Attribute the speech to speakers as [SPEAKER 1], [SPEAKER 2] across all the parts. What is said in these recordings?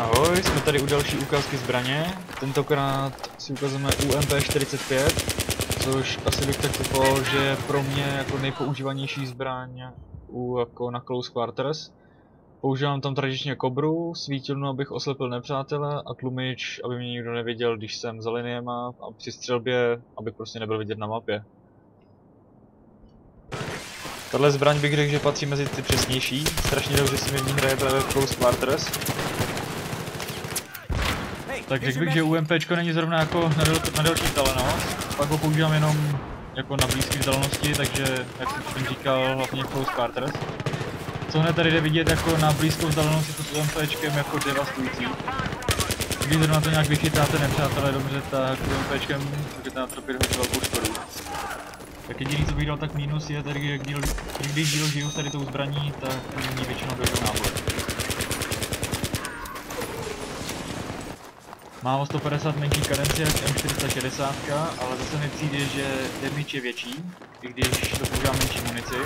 [SPEAKER 1] Ahoj, jsme tady u další ukázky zbraně. Tentokrát si ukazujeme UMP45, což asi bych tak typoval, že je pro mě jako nejpoužívanější zbraň u, jako na Close Quarters. Používám tam tradičně kobru, svítilnu, abych oslepil nepřátele a tlumič, aby mě nikdo neviděl, když jsem za liniema a při střelbě, abych prostě nebyl vidět na mapě. Tahle zbraň bych řekl, že patří mezi ty přesnější. Strašně dobře si mi v ní hraje právě v Close Quarters. Tak řekl bych, že UMP není zrovna jako na, del na delší vzdálenost, pak ho používám jenom jako na blízké vzdálenosti, takže jak jsem předtím říkal, hlavně close quarters. Co hned tady jde vidět jako na blízkou vzdálenost je to s UMPčkem jako devastující. Když zrovna to nějak vychytáte nepřátelé dobře, tak UMPčkem můžete natrpět hodně velkou škodu. Tak jediný co bych dal tak mínus je tady, jak díl, když díl žiju s tady tou zbraní, tak ní většinou dojdou náboje. Má o 150 menší kadenci jak M460, ale zase mi přijde, že damage je větší, i když to používám menší munici.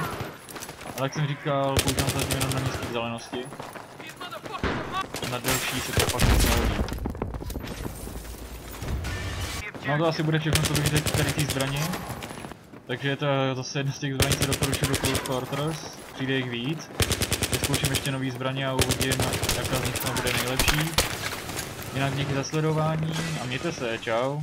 [SPEAKER 1] Ale jak jsem říkal, používám to jenom na nízké vzdálenosti. Na delší se to pak moc. No to asi bude všechno, co bych řekl tady té zbraně. Takže je to zase jedna z těch zbraní, co doporučuji do Close Quarters. Přijde jich víc. Vyzkouším ještě nový zbraně a uvidím, jaká z nich bude nejlepší. Jinak díky za sledování a mějte se, čau.